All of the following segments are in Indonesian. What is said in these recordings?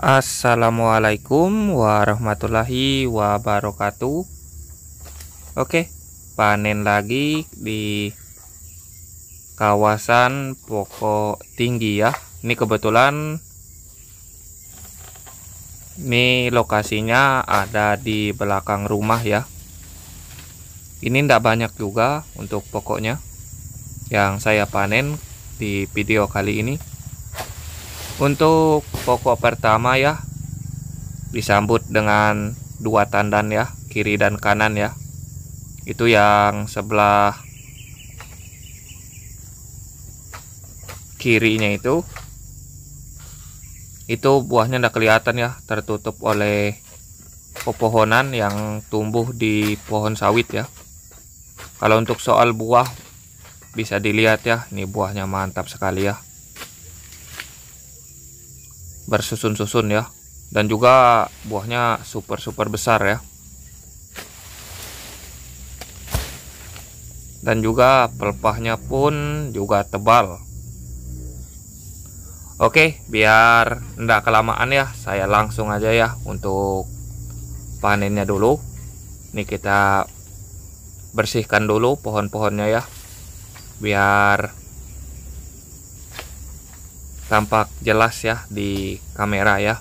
Assalamualaikum warahmatullahi wabarakatuh. Oke panen lagi di kawasan pokok tinggi ya. Ini kebetulan ini lokasinya ada di belakang rumah ya. Ini tidak banyak juga untuk pokoknya yang saya panen di video kali ini untuk pokok pertama ya disambut dengan dua tandan ya kiri dan kanan ya. Itu yang sebelah kirinya itu. Itu buahnya tidak kelihatan ya tertutup oleh pepohonan yang tumbuh di pohon sawit ya. Kalau untuk soal buah bisa dilihat ya ini buahnya mantap sekali ya bersusun-susun ya. Dan juga buahnya super-super besar ya. Dan juga pelepahnya pun juga tebal. Oke biar ndak kelamaan ya saya langsung aja ya untuk panennya dulu. Ini kita bersihkan dulu pohon-pohonnya ya biar tampak jelas ya di kamera ya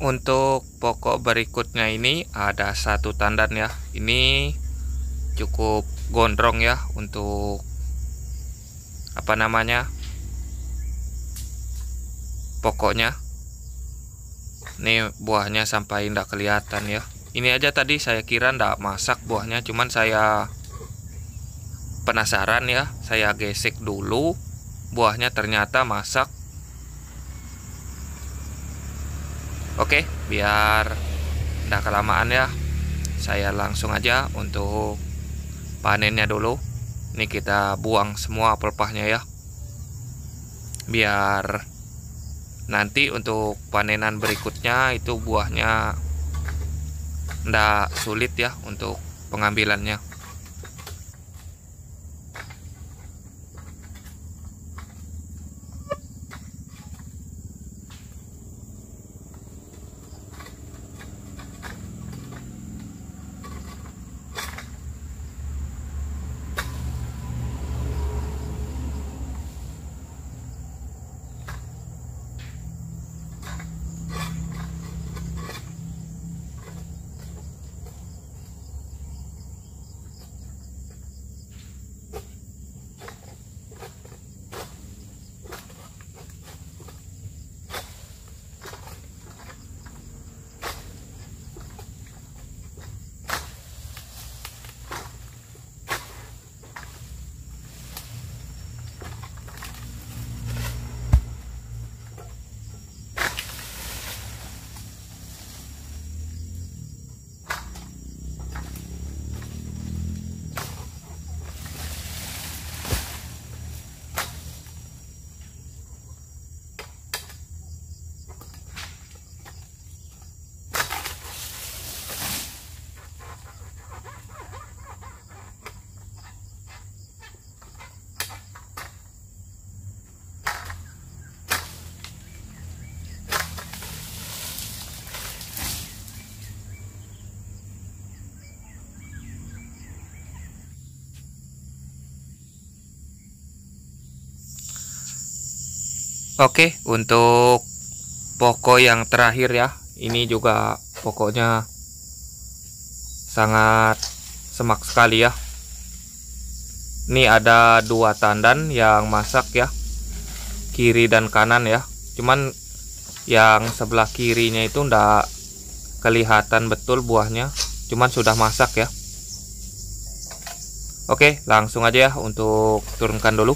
untuk pokok berikutnya ini ada satu tandan ya. Ini cukup gondrong ya untuk apa namanya pokoknya. Ini buahnya sampai tidak kelihatan ya. Ini aja tadi saya kira ndak masak buahnya cuman saya penasaran ya. Saya gesek dulu buahnya ternyata masak Oke, biar tidak kelamaan ya. Saya langsung aja untuk panennya dulu. Ini kita buang semua pelepahnya ya. Biar nanti untuk panenan berikutnya itu buahnya tidak sulit ya untuk pengambilannya. Oke, untuk pokok yang terakhir ya. Ini juga pokoknya sangat semak sekali ya. Ini ada dua tandan yang masak ya. Kiri dan kanan ya. Cuman yang sebelah kirinya itu ndak kelihatan betul buahnya. Cuman sudah masak ya. Oke, langsung aja ya untuk turunkan dulu.